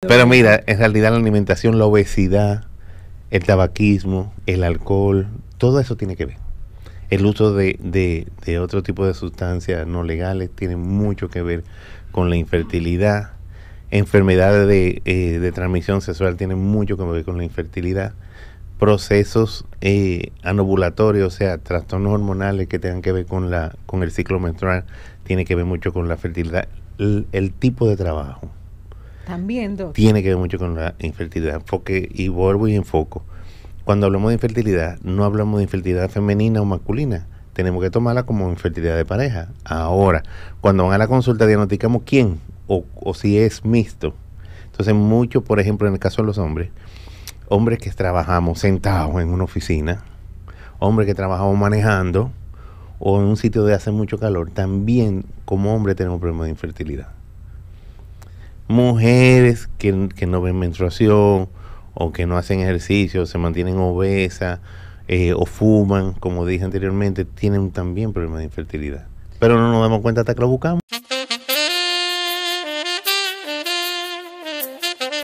Pero mira, en realidad la alimentación, la obesidad, el tabaquismo, el alcohol, todo eso tiene que ver. El uso de, de, otro tipo de sustancias no legales tiene mucho que ver con la infertilidad. Enfermedades de, eh, de transmisión sexual tienen mucho que ver con la infertilidad. Procesos eh, anovulatorios, o sea, trastornos hormonales que tengan que ver con, la, con el ciclo menstrual, tiene que ver mucho con la fertilidad. El, tipo de trabajo. También, Tiene que ver mucho con la infertilidad. Porque, y vuelvo y enfoco cuando hablamos de infertilidad, no hablamos de infertilidad femenina o masculina. Tenemos que tomarla como infertilidad de pareja. Ahora, cuando van a la consulta, diagnosticamos quién o, si es mixto. Entonces, mucho, por ejemplo, en el caso de los hombres, hombres que trabajamos sentados en una oficina, hombres que trabajamos manejando o en un sitio de hace mucho calor, también como hombres tenemos problemas de infertilidad. Mujeres que, que no ven menstruación, o que no hacen ejercicio, se mantienen obesas eh, o fuman, como dije anteriormente, tienen también problemas de infertilidad. Pero no nos damos cuenta hasta que lo buscamos.